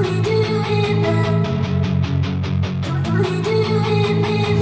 we it now? What we it now?